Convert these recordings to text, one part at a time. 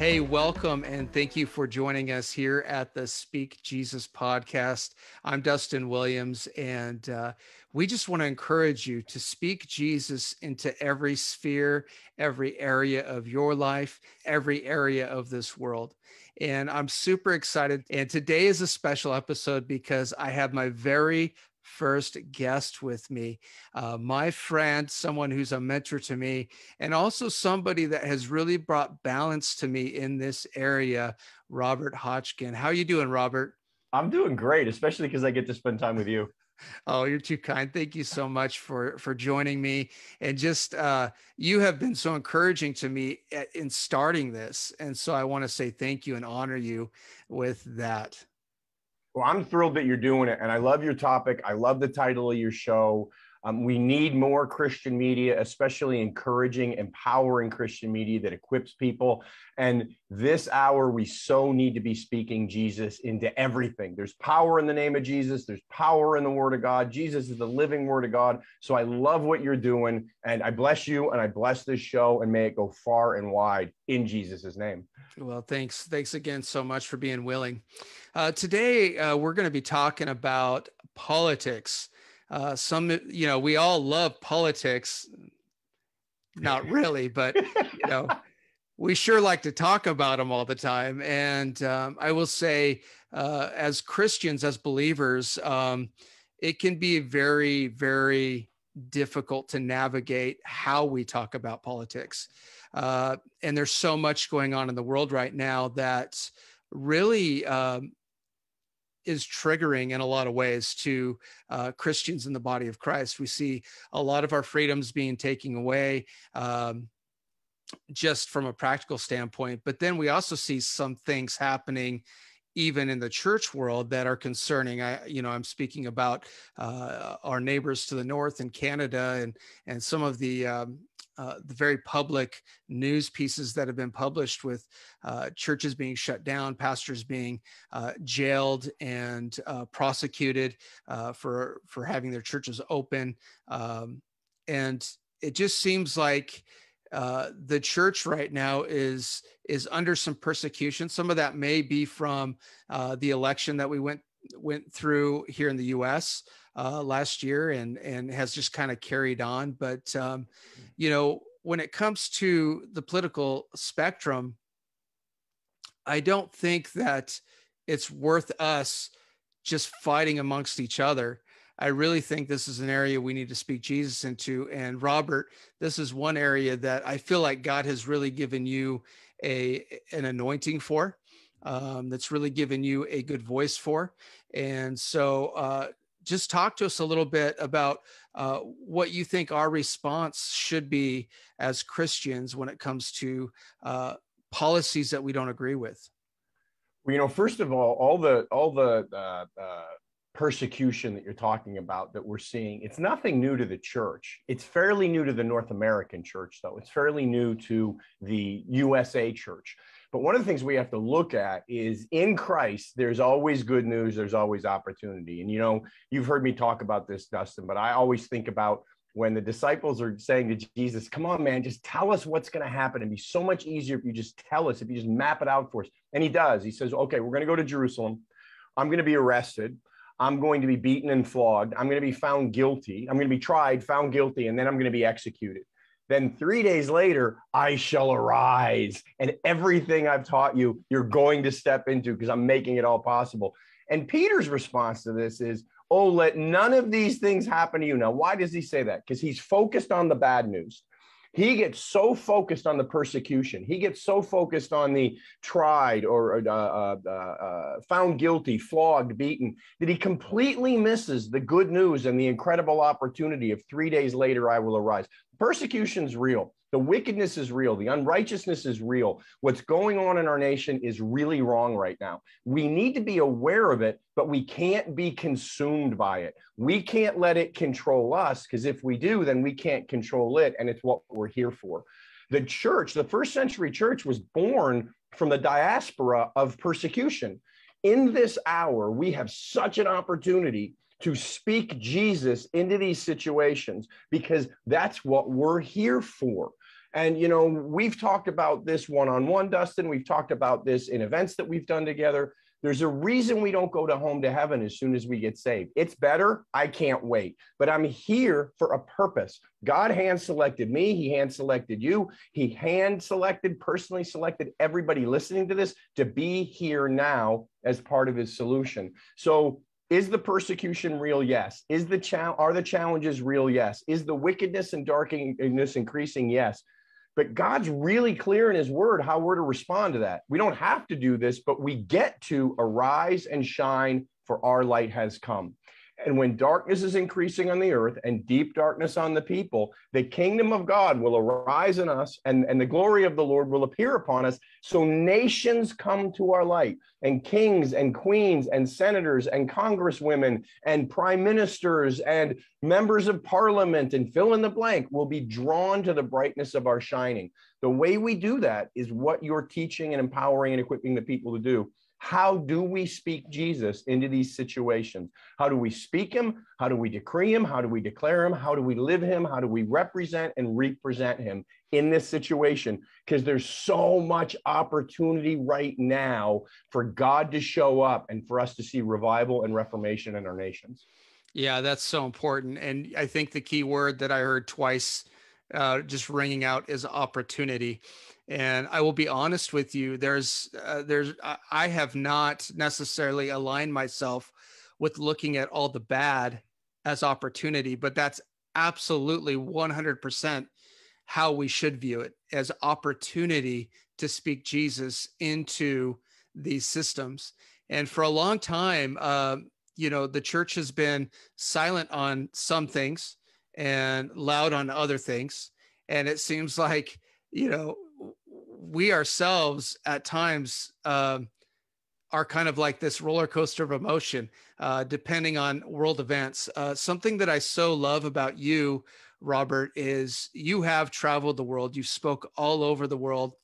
Hey, welcome and thank you for joining us here at the Speak Jesus podcast. I'm Dustin Williams, and uh, we just want to encourage you to speak Jesus into every sphere, every area of your life, every area of this world. And I'm super excited. And today is a special episode because I have my very first guest with me, uh, my friend, someone who's a mentor to me, and also somebody that has really brought balance to me in this area, Robert Hotchkin. How are you doing, Robert? I'm doing great, especially because I get to spend time with you. Oh, you're too kind. Thank you so much for for joining me, and just uh, you have been so encouraging to me in starting this, and so I want to say thank you and honor you with that. Well, I'm thrilled that you're doing it. And I love your topic. I love the title of your show. Um, we need more Christian media, especially encouraging, empowering Christian media that equips people. And this hour, we so need to be speaking Jesus into everything. There's power in the name of Jesus, there's power in the Word of God. Jesus is the living Word of God. So I love what you're doing. And I bless you and I bless this show and may it go far and wide in Jesus' name. Well, thanks. Thanks again so much for being willing. Uh, today, uh, we're going to be talking about politics. Uh, some, you know, we all love politics. Not really, but, you know, we sure like to talk about them all the time. And um, I will say, uh, as Christians, as believers, um, it can be very, very difficult to navigate how we talk about politics. Uh, and there's so much going on in the world right now that really um, is triggering in a lot of ways to uh, Christians in the body of Christ. We see a lot of our freedoms being taken away. Um, just from a practical standpoint, but then we also see some things happening even in the church world that are concerning. I, you know, I'm speaking about uh, our neighbors to the north in Canada and and some of the um, uh, the very public news pieces that have been published with uh, churches being shut down, pastors being uh, jailed and uh, prosecuted uh, for for having their churches open, um, and it just seems like the church right now is is under some persecution. Some of that may be from the election that we went went through here in the U.S uh, last year and and has just kind of carried on. But um, you know, when it comes to the political spectrum, I don't think that it's worth us just fighting amongst each other. I really think this is an area we need to speak Jesus into. And Robert, this is one area that I feel like God has really given you a an anointing for. Um, that's really given you a good voice for. And so, uh, just talk to us a little bit about uh, what you think our response should be as Christians when it comes to uh, policies that we don't agree with. Well, you know, first of all, all the all the uh, uh persecution that you're talking about that we're seeing, it's nothing new to the church. It's fairly new to the North American church, though. It's fairly new to the USA church. But one of the things we have to look at is in Christ, there's always good news, there's always opportunity. And you know, you've heard me talk about this, Dustin, but I always think about when the disciples are saying to Jesus, Come on, man, just tell us what's going to happen. It'd be so much easier if you just tell us, if you just map it out for us. And he does. He says, Okay, we're going to go to Jerusalem. I'm going to be arrested. I'm going to be beaten and flogged. I'm going to be found guilty. I'm going to be tried, found guilty, and then I'm going to be executed. Then three days later, I shall arise. And everything I've taught you, you're going to step into because I'm making it all possible. And Peter's response to this is, Oh, let none of these things happen to you. Now, why does he say that? Because he's focused on the bad news. He gets so focused on the persecution. He gets so focused on the tried or uh, uh, uh, uh, found guilty, flogged, beaten, that he completely misses the good news and the incredible opportunity of three days later, I will arise. Persecution is real. The wickedness is real. The unrighteousness is real. What's going on in our nation is really wrong right now. We need to be aware of it, but we can't be consumed by it. We can't let it control us because if we do, then we can't control it. And it's what we're here for. The church, the first century church, was born from the diaspora of persecution. In this hour, we have such an opportunity to speak Jesus into these situations because that's what we're here for. And, you know, we've talked about this one on one, Dustin. We've talked about this in events that we've done together. There's a reason we don't go to home to heaven as soon as we get saved. It's better. I can't wait. But I'm here for a purpose. God hand selected me. He hand selected you. He hand selected, personally selected everybody listening to this to be here now as part of his solution. So is the persecution real? Yes. Is the cha- are the challenges real? Yes. Is the wickedness and darkness increasing? Yes. But God's really clear in his word how we're to respond to that. We don't have to do this, but we get to arise and shine, for our light has come. And when darkness is increasing on the earth and deep darkness on the people, the kingdom of God will arise in us and, and the glory of the Lord will appear upon us. So nations come to our light, and kings and queens and senators and congresswomen and prime ministers and members of parliament and fill in the blank will be drawn to the brightness of our shining. The way we do that is what you're teaching and empowering and equipping the people to do. How do we speak Jesus into these situations? How do we speak him? How do we decree him? How do we declare him? How do we live him? How do we represent and represent him in this situation? Because there's so much opportunity right now for God to show up and for us to see revival and reformation in our nations. Yeah, that's so important. And I think the key word that I heard twice uh, just ringing out is opportunity. And I will be honest with you. There's, uh, there's, I have not necessarily aligned myself with looking at all the bad as opportunity, but that's absolutely 100% how we should view it as opportunity to speak Jesus into these systems. And for a long time, uh, you know, the church has been silent on some things and loud on other things. And it seems like, you know, we ourselves at times uh, are kind of like this roller coaster of emotion, uh, depending on world events. Uh, something that I so love about you, Robert, is you have traveled the world. You spoke all over the world,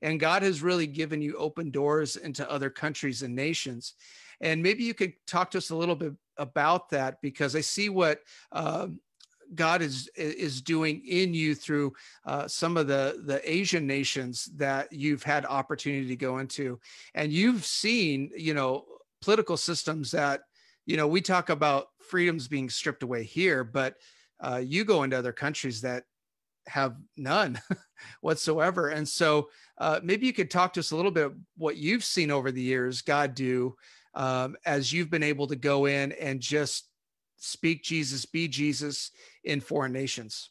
and God has really given you open doors into other countries and nations. And maybe you could talk to us a little bit about that because I see what um, God is is doing in you through uh, some of the the Asian nations that you've had opportunity to go into, and you've seen you know political systems that you know we talk about freedoms being stripped away here, but uh, you go into other countries that have none whatsoever, and so uh, maybe you could talk to us a little bit what you've seen over the years God do um, as you've been able to go in and just speak Jesus, be Jesus in foreign nations?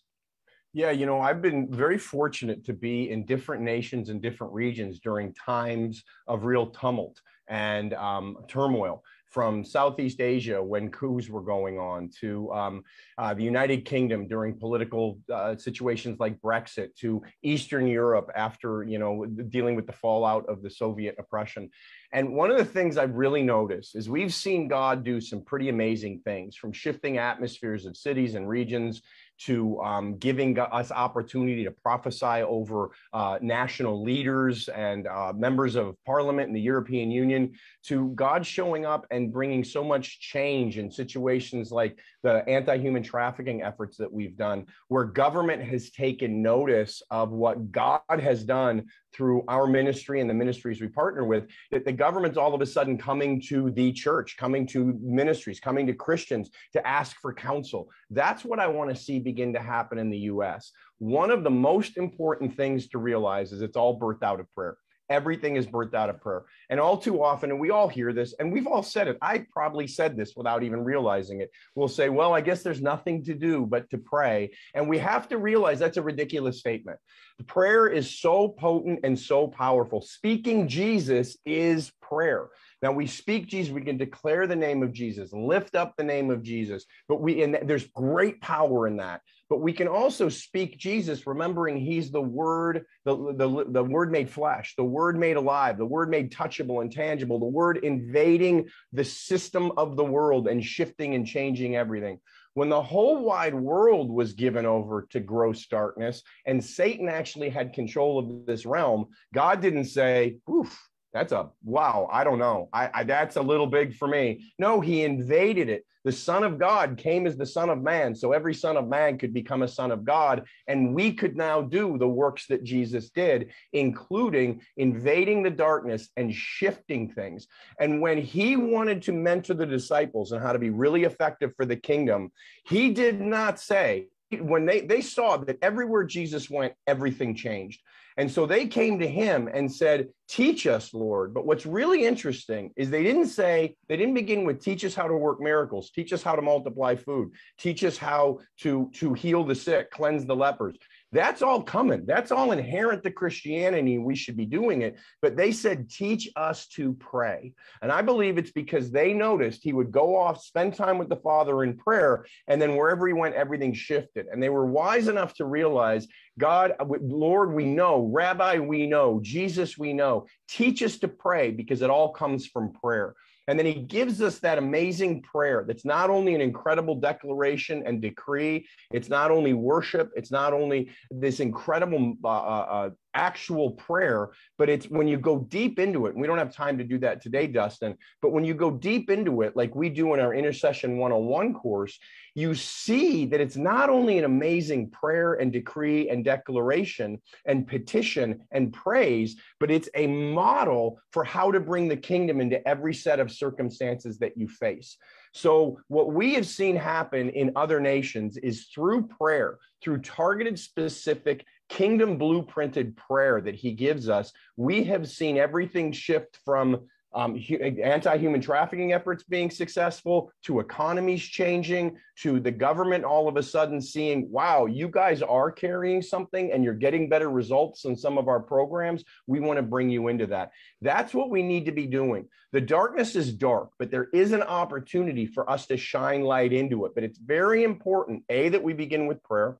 Yeah, you know, I've been very fortunate to be in different nations and different regions during times of real tumult and um, turmoil from Southeast Asia when coups were going on to um, uh, the United Kingdom during political uh, situations like Brexit to Eastern Europe after, you know, dealing with the fallout of the Soviet oppression. And one of the things I've really noticed is we've seen God do some pretty amazing things from shifting atmospheres of cities and regions to um, giving us opportunity to prophesy over uh, national leaders and uh, members of parliament in the European Union, to God showing up and bringing so much change in situations like the anti human trafficking efforts that we've done, where government has taken notice of what God has done through our ministry and the ministries we partner with, that the government's all of a sudden coming to the church, coming to ministries, coming to Christians to ask for counsel. That's what I want to see begin to happen in the US. One of the most important things to realize is it's all birthed out of prayer. Everything is birthed out of prayer. And all too often, and we all hear this, and we've all said it. I probably said this without even realizing it. We'll say, well, I guess there's nothing to do but to pray. And we have to realize that's a ridiculous statement. The prayer is so potent and so powerful. Speaking Jesus is prayer. Now we speak Jesus, we can declare the name of Jesus, lift up the name of Jesus, but we and there's great power in that. But we can also speak Jesus, remembering he's the word, the, the, the word made flesh, the word made alive, the word made touchable and tangible, the word invading the system of the world and shifting and changing everything when the whole wide world was given over to gross darkness and Satan actually had control of this realm, God didn't say, oof, That's a wow. I don't know. I, I that's a little big for me. No, he invaded it. The Son of God came as the Son of Man, so every Son of Man could become a Son of God, and we could now do the works that Jesus did, including invading the darkness and shifting things. And when he wanted to mentor the disciples and how to be really effective for the kingdom, he did not say, when they, they saw that everywhere Jesus went, everything changed. And so they came to him and said, Teach us, Lord. But what's really interesting is they didn't say, they didn't begin with teach us how to work miracles, teach us how to multiply food, teach us how to, to heal the sick, cleanse the lepers. That's all coming. That's all inherent to Christianity. We should be doing it. But they said, teach us to pray. And I believe it's because they noticed he would go off, spend time with the Father in prayer, and then wherever he went, everything shifted. And they were wise enough to realize, God, Lord, we know, Rabbi, we know, Jesus, we know. Teach us to pray because it all comes from prayer. And then he gives us that amazing prayer that's not only an incredible declaration and decree, it's not only worship, it's not only this incredible uh, uh, uh actual prayer, but it's when you go deep into it. And we don't have time to do that today, Dustin, but when you go deep into it, like we do in our Intercession 101 course, you see that it's not only an amazing prayer and decree and declaration and petition and praise, but it's a model for how to bring the kingdom into every set of circumstances that you face. So, what we have seen happen in other nations is through prayer, through targeted, specific, kingdom blueprinted prayer that he gives us, we have seen everything shift from um, anti-human trafficking efforts being successful to economies changing to the government all of a sudden seeing wow you guys are carrying something and you're getting better results in some of our programs. We want to bring you into that. That's what we need to be doing. The darkness is dark but there is an opportunity for us to shine light into it. But it's very important a that we begin with prayer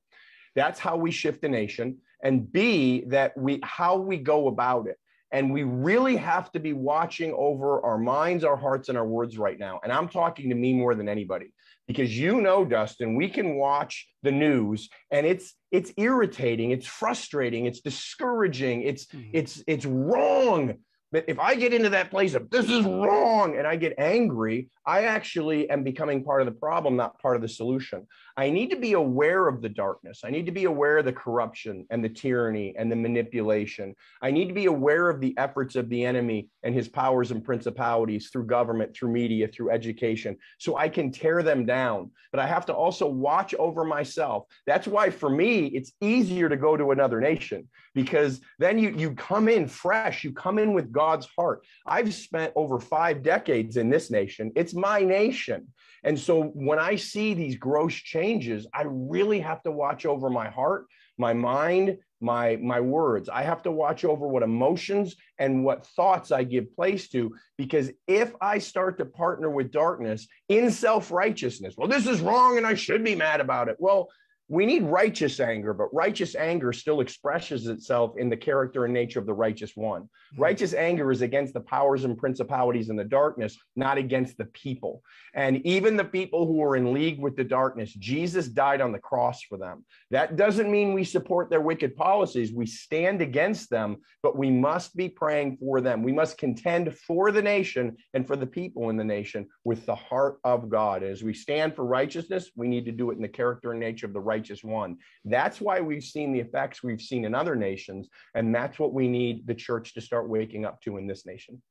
that's how we shift the nation and b that we how we go about it and we really have to be watching over our minds, our hearts, and our words right now. And I'm talking to me more than anybody because you know, Dustin, we can watch the news and it's it's irritating, it's frustrating, it's discouraging, it's mm-hmm. it's it's wrong. But if I get into that place of this is wrong and I get angry, I actually am becoming part of the problem, not part of the solution. I need to be aware of the darkness. I need to be aware of the corruption and the tyranny and the manipulation. I need to be aware of the efforts of the enemy and his powers and principalities through government, through media, through education, so I can tear them down. But I have to also watch over myself. That's why, for me, it's easier to go to another nation because then you, you come in fresh, you come in with God's heart. I've spent over five decades in this nation. It's my nation. And so when I see these gross changes, I really have to watch over my heart, my mind, my my words. I have to watch over what emotions and what thoughts I give place to because if I start to partner with darkness in self-righteousness, well this is wrong and I should be mad about it. Well, we need righteous anger, but righteous anger still expresses itself in the character and nature of the righteous one. Mm-hmm. Righteous anger is against the powers and principalities in the darkness, not against the people. And even the people who are in league with the darkness, Jesus died on the cross for them. That doesn't mean we support their wicked policies. We stand against them, but we must be praying for them. We must contend for the nation and for the people in the nation with the heart of God. As we stand for righteousness, we need to do it in the character and nature of the righteous righteous one. That's why we've seen the effects we've seen in other nations. And that's what we need the church to start waking up to in this nation.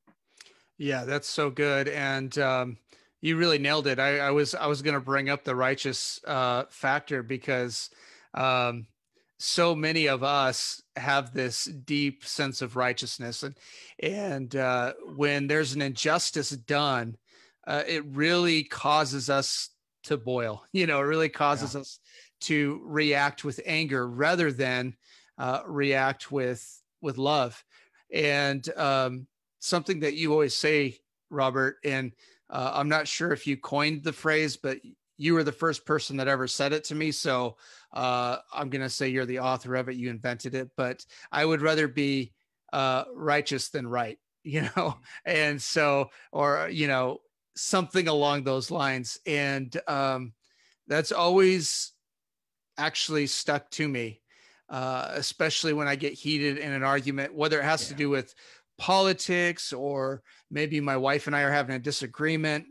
Yeah, that's so good. And, um, you really nailed it. I, I was I was going to bring up the righteous uh, factor because um, so many of us have this deep sense of righteousness, and and uh, when there's an injustice done, uh, it really causes us to boil. You know, it really causes yeah. us to react with anger rather than uh, react with with love. And um, something that you always say, Robert, and uh, I'm not sure if you coined the phrase, but you were the first person that ever said it to me. So uh, I'm going to say you're the author of it. You invented it, but I would rather be uh, righteous than right, you know? And so, or, you know, something along those lines. And um, that's always actually stuck to me, uh, especially when I get heated in an argument, whether it has yeah. to do with politics, or maybe my wife and I are having a disagreement,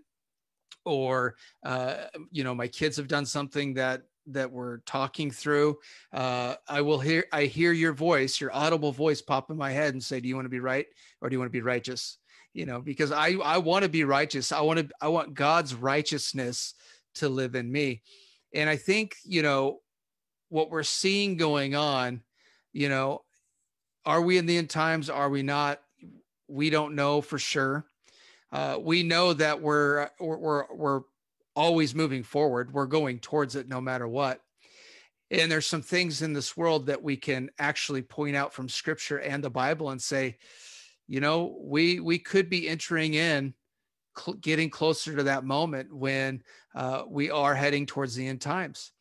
or uh, you know my kids have done something that that we're talking through, uh, I will hear I hear your voice, your audible voice pop in my head and say, "Do you want to be right or do you want to be righteous?" You know, because I I want to be righteous. I want to I want God's righteousness to live in me, and I think you know what we're seeing going on. You know, are we in the end times? Are we not? We don't know for sure. Uh, we know that we're we're we're always moving forward. We're going towards it no matter what. And there's some things in this world that we can actually point out from scripture and the Bible and say, you know, we we could be entering in cl- getting closer to that moment when uh, we are heading towards the end times,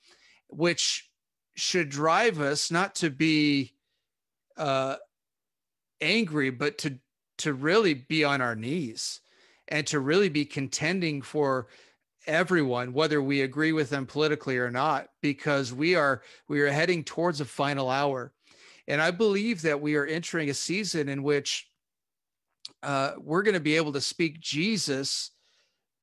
which should drive us not to be uh, angry, but to to really be on our knees and to really be contending for everyone whether we agree with them politically or not because we are we are heading towards a final hour. And i believe that we are entering a season in which uh, we're going to be able to speak jesus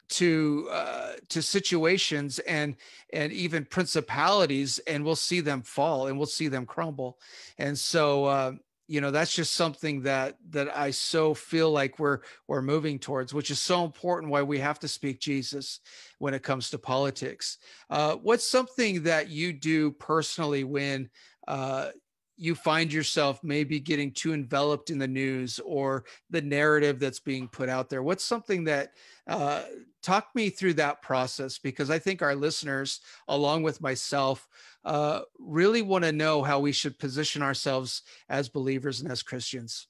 to uh, to situations and and even principalities and we'll see them fall and we'll see them crumble. And so uh, you know that's just something that that i so feel like we're we're moving towards which is so important why we have to speak jesus when it comes to politics. Uh, what's something that you do personally when uh, you find yourself maybe getting too enveloped in the news or the narrative that's being put out there? What's something that uh, talk me through that process because i think our listeners along with myself uh, really want to know how we should position ourselves as believers and as christians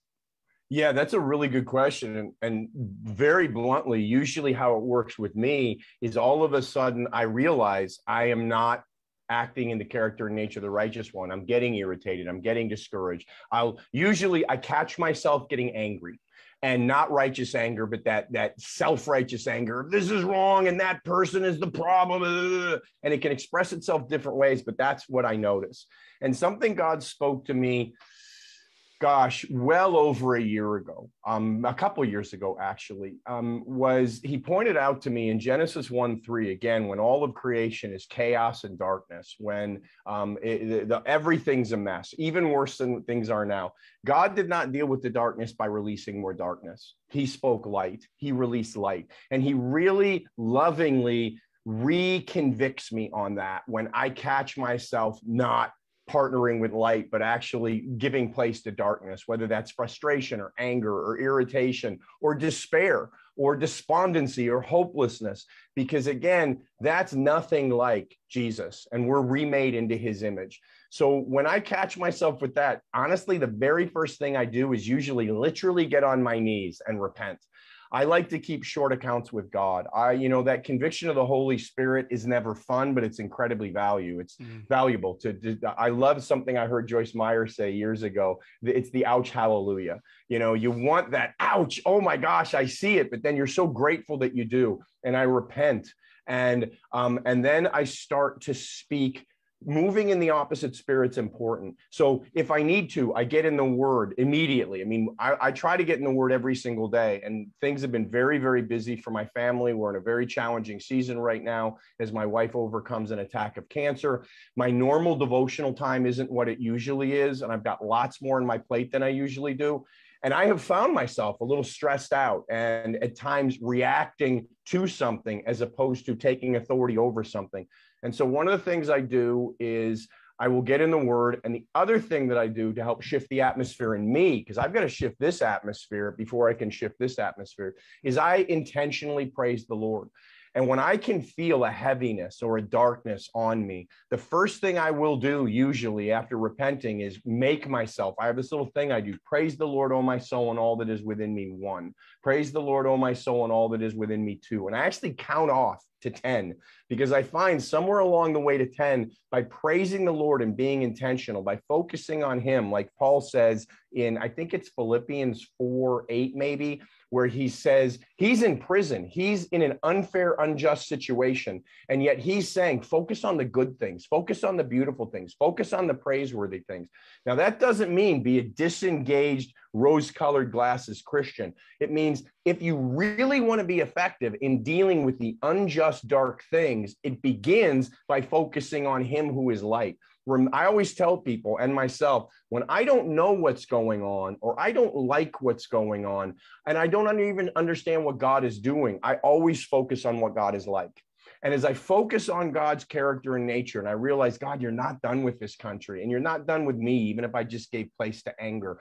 yeah, that's a really good question. And, and very bluntly, usually how it works with me is all of a sudden I realize I am not acting in the character and nature of the righteous one. I'm getting irritated. I'm getting discouraged. I'll usually I catch myself getting angry and not righteous anger, but that that self-righteous anger. This is wrong, and that person is the problem, and it can express itself different ways. But that's what I notice. And something God spoke to me gosh, well over a year ago, um, a couple years ago, actually, um, was he pointed out to me in Genesis 1 3, again, when all of creation is chaos and darkness, when um, it, the, everything's a mess, even worse than things are now. God did not deal with the darkness by releasing more darkness. He spoke light, he released light, and he really lovingly reconvicts me on that when I catch myself not partnering with light, but actually giving place to darkness, whether that's frustration or anger or irritation or despair or despondency or hopelessness. Because again, that's nothing like Jesus, and we're remade into his image. So when I catch myself with that, honestly, the very first thing I do is usually literally get on my knees and repent. I like to keep short accounts with God. I, you know, that conviction of the Holy Spirit is never fun, but it's incredibly value. It's mm. valuable to, to, I love something I heard Joyce Meyer say years ago. It's the ouch hallelujah. You know, you want that ouch. Oh my gosh, I see it, but then you're so grateful that you do. And I repent. And um, and then I start to speak moving in the opposite spirit's important. So if I need to, I get in the word immediately. I mean, I, I, try to get in the word every single day, and things have been very, very busy for my family. We're in a very challenging season right now as my wife overcomes an attack of cancer. My normal devotional time isn't what it usually is, and I've got lots more on my plate than I usually do. And I have found myself a little stressed out and at times reacting to something as opposed to taking authority over something. And so one of the things I do is I will get in the word. And the other thing that I do to help shift the atmosphere in me, because I've got to shift this atmosphere before I can shift this atmosphere, is I intentionally praise the Lord. And when I can feel a heaviness or a darkness on me, the first thing I will do usually after repenting is make myself. I have this little thing I do praise the Lord, O my soul, and all that is within me, one. Praise the Lord, O my soul, and all that is within me, two. And I actually count off to 10 because I find somewhere along the way to 10 by praising the Lord and being intentional, by focusing on Him, like Paul says in, I think it's Philippians 4 8, maybe, where he says he's in prison, he's in an unfair, unjust situation, and yet he's saying, focus on the good things, focus on the beautiful things, focus on the praiseworthy things. Now, that doesn't mean be a disengaged, rose colored glasses Christian. It means if you really want to be effective in dealing with the unjust, dark things, it begins by focusing on him who is light. I always tell people and myself when I don't know what's going on or I don't like what's going on and I don't even understand what God is doing, I always focus on what God is like. And as I focus on God's character and nature, and I realize, God, you're not done with this country and you're not done with me, even if I just gave place to anger.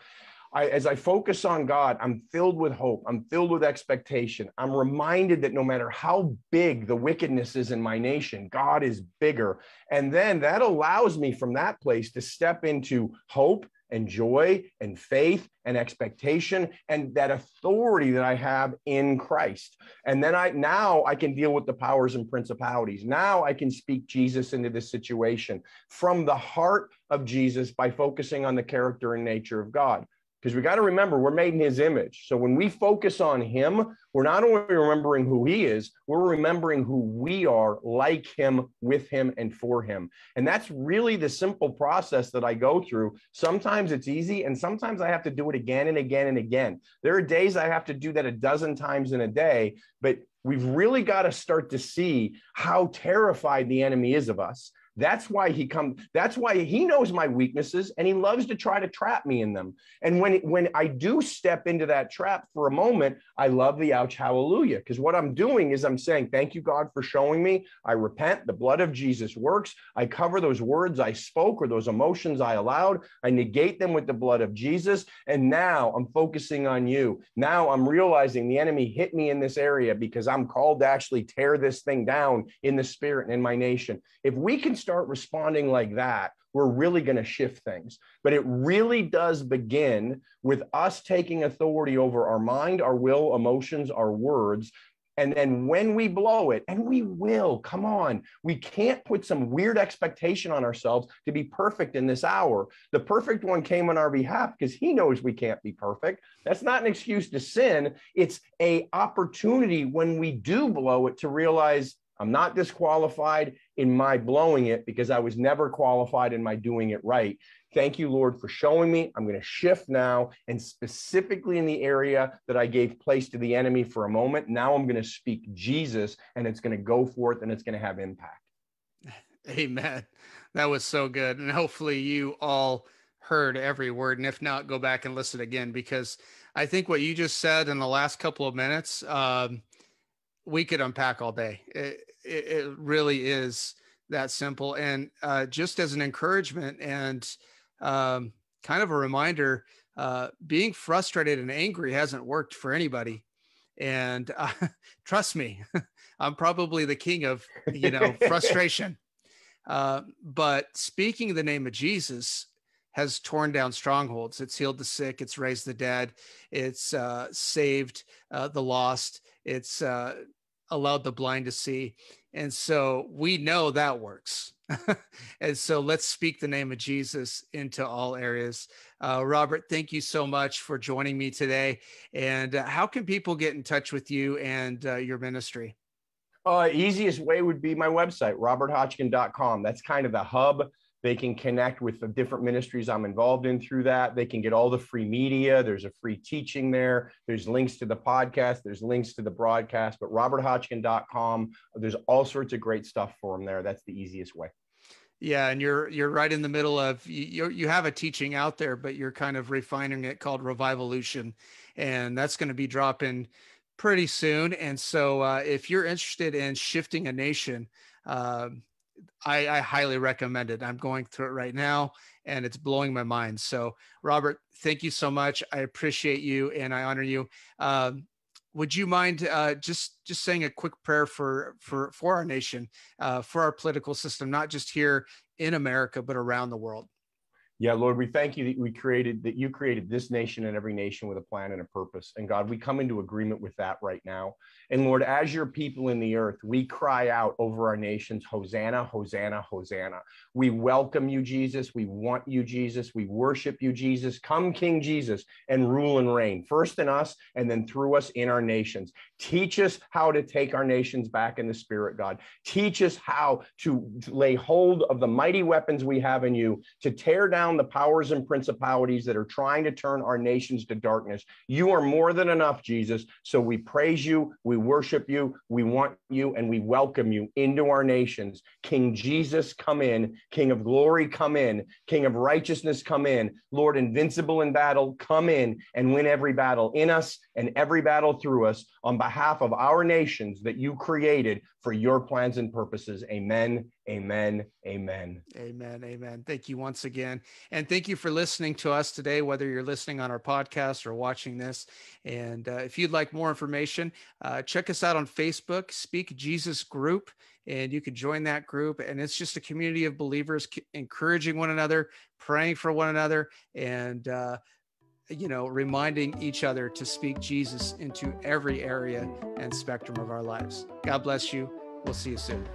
I, as I focus on God, I'm filled with hope. I'm filled with expectation. I'm reminded that no matter how big the wickedness is in my nation, God is bigger. And then that allows me from that place to step into hope and joy and faith and expectation and that authority that I have in Christ. And then I now I can deal with the powers and principalities. Now I can speak Jesus into this situation from the heart of Jesus by focusing on the character and nature of God because we got to remember we're made in his image. So when we focus on him, we're not only remembering who he is, we're remembering who we are like him, with him, and for him. And that's really the simple process that I go through. Sometimes it's easy, and sometimes I have to do it again and again and again. There are days I have to do that a dozen times in a day, but we've really got to start to see how terrified the enemy is of us that's why he comes. That's why he knows my weaknesses and he loves to try to trap me in them. And when when I do step into that trap for a moment, I love the ouch hallelujah because what I'm doing is I'm saying, "Thank you God for showing me. I repent. The blood of Jesus works. I cover those words I spoke or those emotions I allowed. I negate them with the blood of Jesus. And now I'm focusing on you. Now I'm realizing the enemy hit me in this area because I'm called to actually tear this thing down in the spirit and in my nation. If we can start responding like that, we're really going to shift things. But it really does begin with us taking authority over our mind, our will, emotions, our words. And then when we blow it, and we will, come on, we can't put some weird expectation on ourselves to be perfect in this hour. The perfect one came on our behalf because he knows we can't be perfect. That's not an excuse to sin. It's a opportunity when we do blow it to realize I'm not disqualified in my blowing it because I was never qualified in my doing it right. Thank you, Lord, for showing me. I'm going to shift now and specifically in the area that I gave place to the enemy for a moment. Now I'm going to speak Jesus and it's going to go forth and it's going to have impact. Amen. That was so good. And hopefully you all heard every word. And if not, go back and listen again because I think what you just said in the last couple of minutes, um, we could unpack all day. It, it, it really is that simple. And uh, just as an encouragement and um, kind of a reminder, uh, being frustrated and angry hasn't worked for anybody. And uh, trust me, I'm probably the king of you know frustration. Uh, but speaking the name of Jesus has torn down strongholds. It's healed the sick. It's raised the dead. It's uh, saved uh, the lost. It's uh, allowed the blind to see. And so we know that works. and so let's speak the name of Jesus into all areas. Uh, Robert, thank you so much for joining me today. And uh, how can people get in touch with you and uh, your ministry? Uh, easiest way would be my website, roberthotchkin.com. That's kind of the hub they can connect with the different ministries I'm involved in through that. They can get all the free media. There's a free teaching there. There's links to the podcast. There's links to the broadcast. But roberthotchkin.com, there's all sorts of great stuff for them there. That's the easiest way. Yeah, and you're you're right in the middle of you you have a teaching out there, but you're kind of refining it called Revivolution, and that's going to be dropping pretty soon. And so, uh, if you're interested in shifting a nation, um, I, I, highly recommend it. I'm going through it right now and it's blowing my mind. So, Robert, thank you so much. I appreciate you and I honor you. Um, would you mind uh, just just saying a quick prayer for for for our nation, uh, for our political system, not just here in America but around the world? Yeah, Lord, we thank you that we created that you created this nation and every nation with a plan and a purpose. And God, we come into agreement with that right now. And Lord, as your people in the earth, we cry out over our nations, Hosanna, Hosanna, Hosanna. We welcome you, Jesus. We want you, Jesus. We worship you, Jesus. Come, King Jesus, and rule and reign, first in us and then through us in our nations. Teach us how to take our nations back in the spirit, God. Teach us how to lay hold of the mighty weapons we have in you to tear down the powers and principalities that are trying to turn our nations to darkness. You are more than enough, Jesus. So we praise you, we worship you, we want you, and we welcome you into our nations. King Jesus, come in. King of glory, come in. King of righteousness, come in. Lord, invincible in battle, come in and win every battle in us and every battle through us on behalf of our nations that you created for your plans and purposes. Amen. Amen. Amen. Amen. Amen. Thank you once again. And thank you for listening to us today, whether you're listening on our podcast or watching this. And uh, if you'd like more information, uh, check us out on Facebook, Speak Jesus Group, and you can join that group. And it's just a community of believers encouraging one another, praying for one another, and, uh, you know, reminding each other to speak Jesus into every area and spectrum of our lives. God bless you. We'll see you soon.